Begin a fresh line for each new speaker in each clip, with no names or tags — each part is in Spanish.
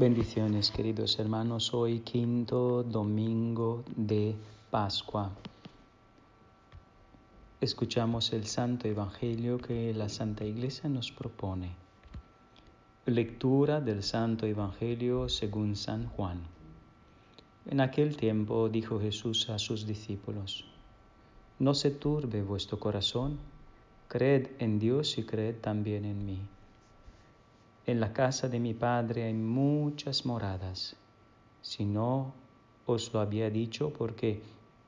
Bendiciones queridos hermanos, hoy quinto domingo de Pascua. Escuchamos el Santo Evangelio que la Santa Iglesia nos propone. Lectura del Santo Evangelio según San Juan. En aquel tiempo dijo Jesús a sus discípulos, No se turbe vuestro corazón, creed en Dios y creed también en mí. En la casa de mi Padre hay muchas moradas. Si no os lo había dicho porque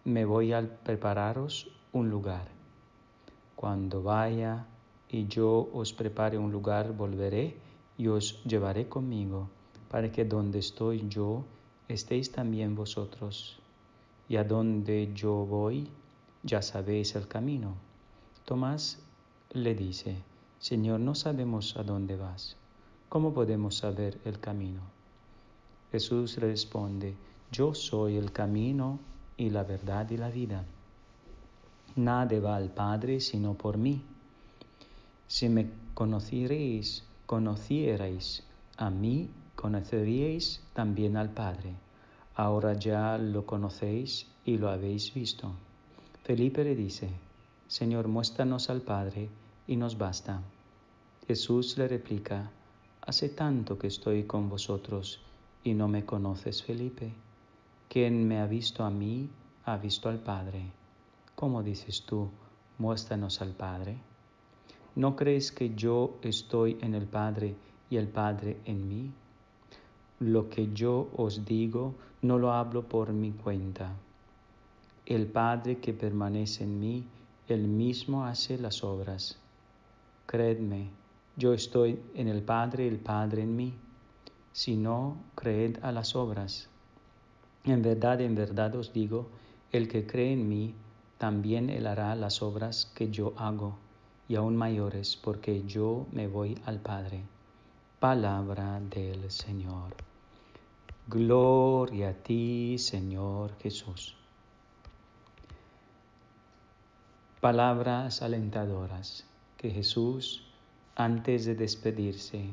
me voy a prepararos un lugar. Cuando vaya y yo os prepare un lugar, volveré y os llevaré conmigo, para que donde estoy yo estéis también vosotros. Y a donde yo voy, ya sabéis el camino. Tomás le dice, Señor, no sabemos a dónde vas ¿cómo podemos saber el camino? Jesús responde, yo soy el camino y la verdad y la vida. Nadie va al Padre sino por mí. Si me conocierais, conocierais a mí, conoceríais también al Padre. Ahora ya lo conocéis y lo habéis visto. Felipe le dice, Señor, muéstranos al Padre y nos basta. Jesús le replica, Hace tanto que estoy con vosotros y no me conoces, Felipe. Quien me ha visto a mí, ha visto al Padre. ¿Cómo dices tú, muéstranos al Padre? ¿No crees que yo estoy en el Padre y el Padre en mí? Lo que yo os digo no lo hablo por mi cuenta. El Padre que permanece en mí, él mismo hace las obras. Creedme, yo estoy en el Padre, el Padre en mí. Si no, creed a las obras. En verdad, en verdad os digo, el que cree en mí, también él hará las obras que yo hago, y aún mayores, porque yo me voy al Padre. Palabra del Señor. Gloria a ti, Señor Jesús. Palabras alentadoras que Jesús antes de despedirse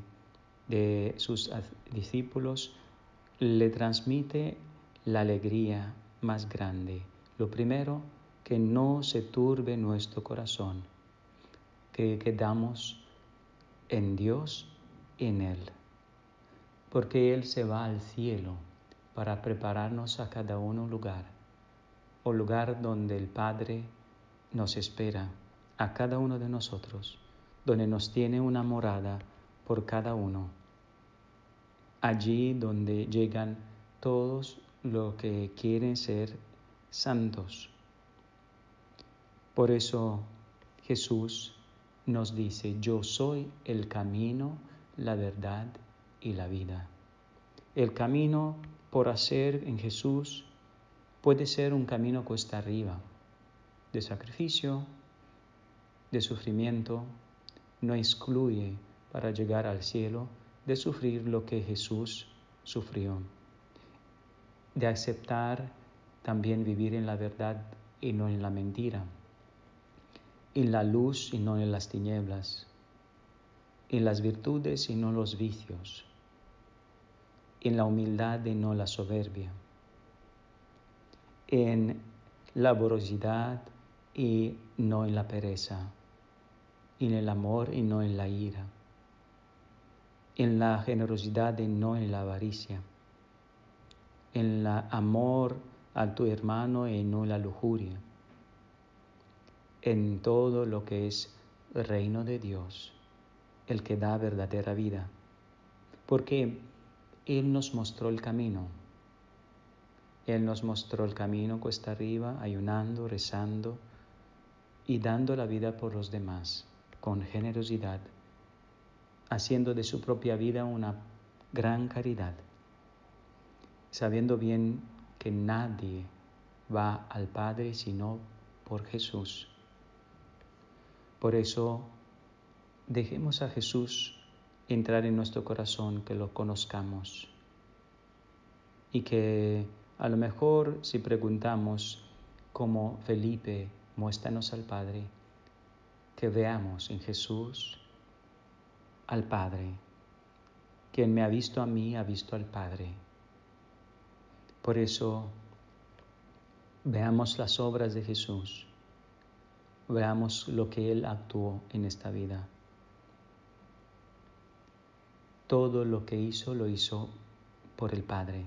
de sus discípulos, le transmite la alegría más grande. Lo primero, que no se turbe nuestro corazón, que quedamos en Dios en Él, porque Él se va al cielo para prepararnos a cada uno un lugar, o lugar donde el Padre nos espera, a cada uno de nosotros donde nos tiene una morada por cada uno. Allí donde llegan todos los que quieren ser santos. Por eso Jesús nos dice, yo soy el camino, la verdad y la vida. El camino por hacer en Jesús puede ser un camino cuesta arriba, de sacrificio, de sufrimiento, no excluye para llegar al cielo de sufrir lo que Jesús sufrió, de aceptar también vivir en la verdad y no en la mentira, en la luz y no en las tinieblas, en las virtudes y no los vicios, en la humildad y no la soberbia, en la laborosidad y no en la pereza en el amor y no en la ira, en la generosidad y no en la avaricia, en el amor a tu hermano y no en la lujuria, en todo lo que es reino de Dios, el que da verdadera vida, porque Él nos mostró el camino. Él nos mostró el camino cuesta arriba, ayunando, rezando y dando la vida por los demás con generosidad, haciendo de su propia vida una gran caridad, sabiendo bien que nadie va al Padre sino por Jesús. Por eso, dejemos a Jesús entrar en nuestro corazón, que lo conozcamos y que a lo mejor si preguntamos como Felipe, muéstranos al Padre, que veamos en Jesús al Padre, Quien me ha visto a mí ha visto al Padre. Por eso, veamos las obras de Jesús, veamos lo que Él actuó en esta vida. Todo lo que hizo lo hizo por el Padre.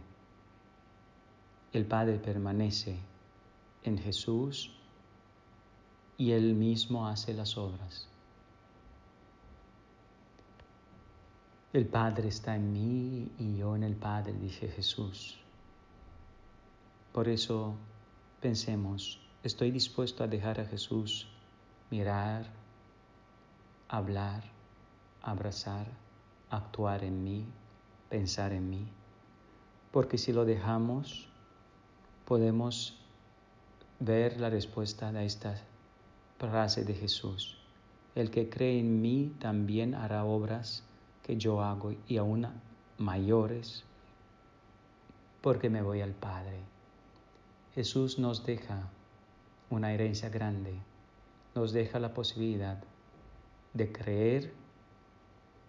El Padre permanece en Jesús y Él mismo hace las obras. El Padre está en mí y yo en el Padre, dice Jesús. Por eso pensemos, estoy dispuesto a dejar a Jesús mirar, hablar, abrazar, actuar en mí, pensar en mí. Porque si lo dejamos, podemos ver la respuesta a esta frase de Jesús. El que cree en mí también hará obras que yo hago y aún mayores porque me voy al Padre. Jesús nos deja una herencia grande, nos deja la posibilidad de creer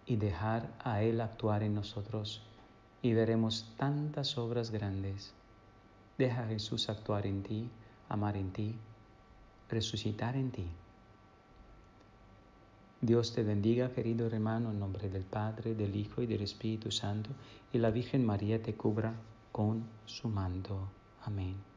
y dejar a Él actuar en nosotros y veremos tantas obras grandes. Deja a Jesús actuar en ti, amar en ti, resucitar en ti. Dios te bendiga, querido hermano, en nombre del Padre, del Hijo y del Espíritu Santo, y la Virgen María te cubra con su manto. Amén.